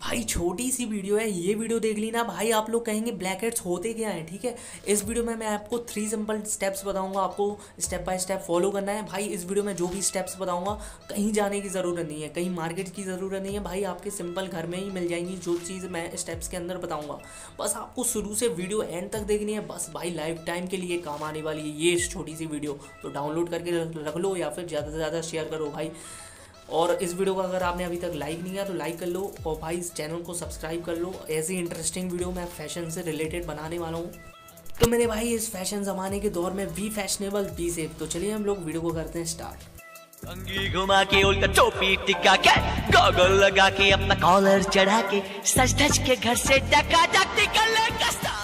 भाई, छोटी सी वीडियो है, ये वीडियो देख ली ना भाई, आप लोग कहेंगे ब्लैक हेड्स होते क्या हैं, ठीक है? इस वीडियो में मैं आपको थ्री सिंपल स्टेप्स बताऊँगा, आपको स्टेप बाय स्टेप फॉलो करना है। भाई, इस वीडियो में जो भी स्टेप्स बताऊँगा, कहीं जाने की ज़रूरत नहीं है, कहीं मार्केट की ज़रूरत नहीं है। भाई, आपके सिंपल घर में ही मिल जाएँगी जो चीज़ मैं स्टेप्स के अंदर बताऊँगा। बस आपको शुरू से वीडियो एंड तक देखनी है, बस भाई लाइफ टाइम के लिए काम आने वाली है ये छोटी सी वीडियो। तो डाउनलोड करके रख लो या फिर ज़्यादा से ज़्यादा शेयर करो भाई। और इस वीडियो को अगर आपने अभी तक लाइक नहीं किया तो लाइक कर लो और भाई इस चैनल को सब्सक्राइब कर लो। ऐसी इंटरेस्टिंग वीडियो मैं फ़ैशन से रिलेटेड बनाने वाला हूँ। तो मेरे भाई, इस फ़ैशन ज़माने के दौर में वी फैशनेबल बी सेफ़ तो चलिए हम लोग वीडियो को करते हैं स्टार्ट अंगी घुमा के उल्टा टोपी टिका के गॉगल लगा के अपना कॉलर चढ़ा के सच धज के घर से टका टक डका डक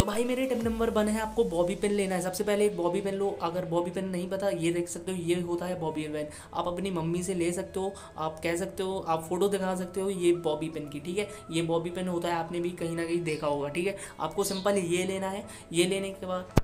निकल भाई मेरे टिप नंबर वन है, आपको बॉबी पेन लेना है। सबसे पहले एक बॉबी पेन लो। अगर बॉबी पेन नहीं पता, ये देख सकते हो, ये होता है बॉबी पेन आप अपनी मम्मी से ले सकते हो, आप कह सकते हो, आप फ़ोटो दिखा सकते हो, ये बॉबी पेन की, ठीक है? ये बॉबी पेन होता है, आपने भी कहीं ना कहीं देखा होगा, ठीक है? आपको सिंपल ये लेना है। ये लेने के बाद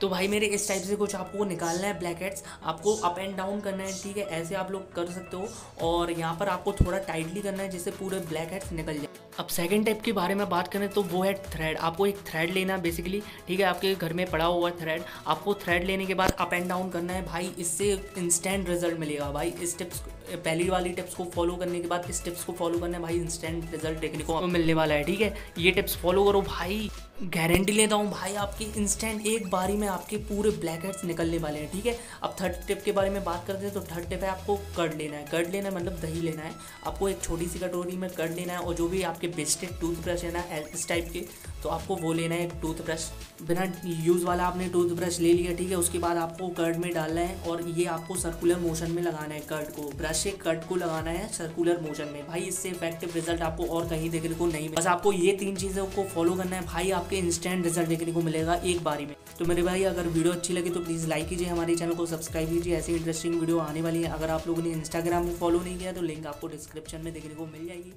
तो भाई मेरे इस टाइप से कुछ आपको निकालना है ब्लैक हेड्स आपको अप एंड डाउन करना है, ठीक है? ऐसे आप लोग कर सकते हो और यहाँ पर आपको थोड़ा टाइटली करना है जिससे पूरे ब्लैक हेड्स निकल जाए। अब सेकंड टाइप के बारे में बात करें तो वो है थ्रेड आपको एक थ्रेड लेना है बेसिकली ठीक है? आपके घर में पड़ा हुआ थ्रेड आपको थ्रेड लेने के बाद अप एंड डाउन करना है। भाई, इससे इंस्टेंट रिज़ल्ट मिलेगा। भाई, इस टिप्स पहली वाली टिप्स को फॉलो करने के बाद इस टिप्स को फॉलो करना है। भाई इंस्टेंट रिज़ल्ट देखने को मिलने वाला है, ठीक है? ये टिप्स फॉलो करो। भाई गारंटी लेता हूँ भाई, आपकी इंस्टेंट एक बारी में आपके पूरे ब्लैक हेड्स निकलने वाले हैं, ठीक है? अब थर्ड टिप के बारे में बात करते हैं तो थर्ड टिप है आपको कर्ड लेना है। कर्ड लेना मतलब दही लेना है। आपको एक छोटी सी कटोरी में कर्ड लेना है और जो भी आपके बेस्टेड टूथब्रश है ना इस टाइप के तो आपको वो लेना है टूथब्रश। बिना यूज़ वाला आपने टूथब्रश ले लिया, ठीक है? उसके बाद आपको कर्ड में डालना है और ये आपको सर्कुलर मोशन में लगाना है कर्ड को। ब्रश से कर्ड को लगाना है सर्कुलर मोशन में। भाई, इससे इफ़ेक्टिव रिज़ल्ट आपको और कहीं देखने को नहीं बस आपको ये तीन चीज़ों को फॉलो करना है। भाई, आपके इंस्टेंट रिज़ल्ट देखने को मिलेगा एक बारी में। तो मेरे भाई, अगर वीडियो अच्छी लगी तो प्लीज़ लाइक कीजिए हमारे चैनल को सब्सक्राइब कीजिए। ऐसी इंटरेस्टिंग वीडियो आने वाली है। अगर आप लोगों ने इंस्टाग्राम में फॉलो नहीं किया तो लिंक आपको डिस्क्रिप्शन में देखने को मिल जाएगी।